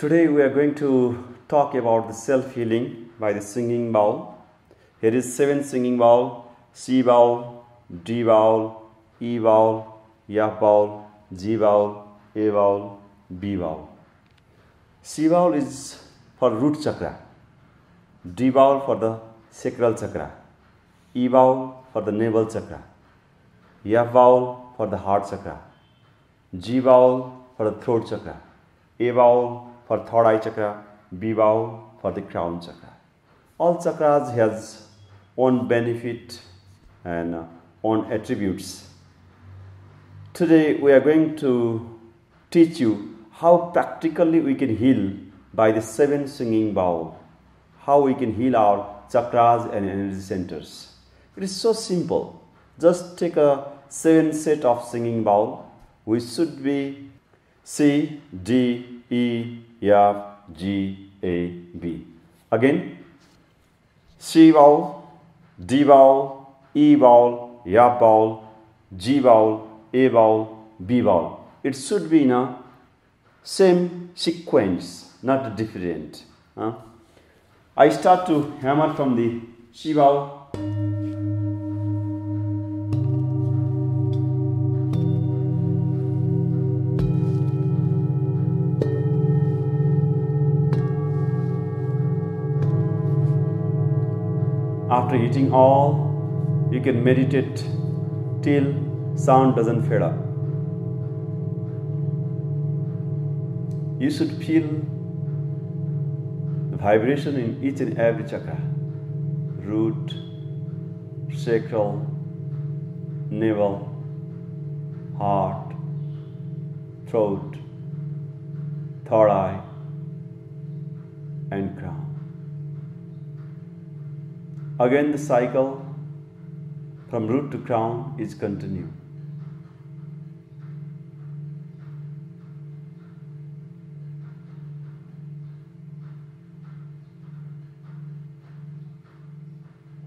Today we are going to talk about the self healing by the singing bowl. Here is seven singing bowl: C bowl, D bowl, E bowl, F bowl, G bowl, A bowl, B bowl. C bowl is for root chakra. D bowl for the sacral chakra. E bowl for the navel chakra. F bowl for the heart chakra. G bowl for the throat chakra. A bowl for third eye chakra, bowl for the crown chakra. All chakras has own benefit and uh, own attributes. Today we are going to teach you how practically we can heal by the seven singing bowl. How we can heal our chakras and energy centers. It is so simple. Just take a seven set of singing bowl, which should be C, D, E, F, G, A, B. Again, C vowel, D vowel, E vowel, F vowel, G vowel, A vowel, B vowel. It should be in a same sequence, not different. Huh? I start to hammer from the C vowel. After eating all, you can meditate till sound doesn't fade up. You should feel the vibration in each and every chakra root, sacral, navel, heart, throat, third and crown. Again, the cycle from root to crown is continued.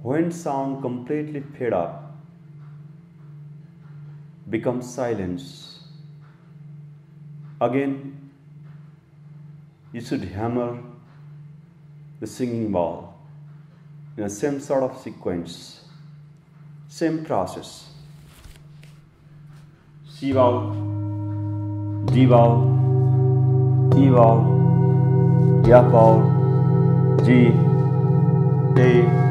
When sound completely fade up, becomes silence. Again, you should hammer the singing bowl in the same sort of sequence, same process. C vowel, D vowel, E vowel, F vowel, G, A,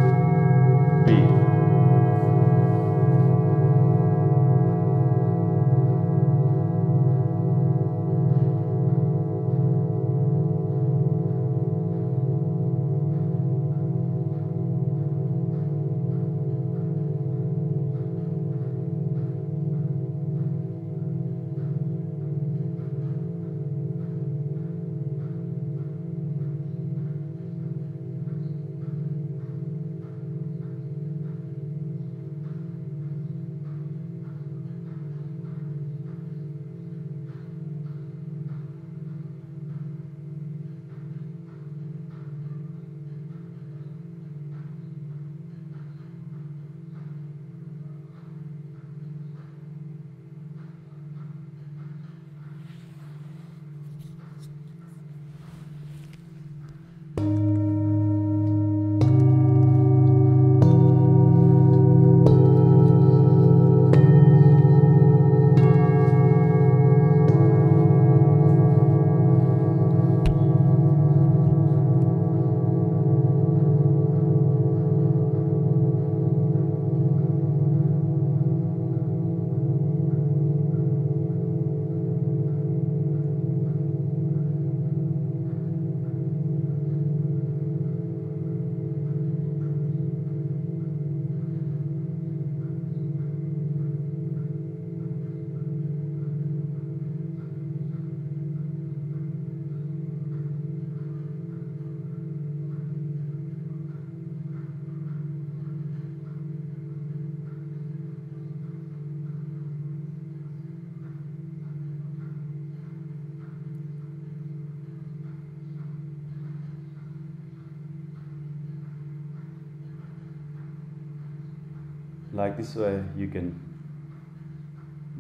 like this way you can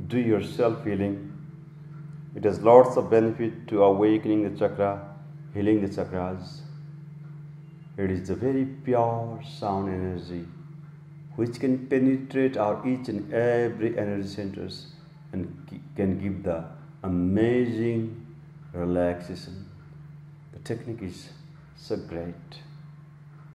do your self healing it has lots of benefit to awakening the chakra healing the chakras. It is the very pure sound energy which can penetrate our each and every energy centers and can give the amazing relaxation. The technique is so great.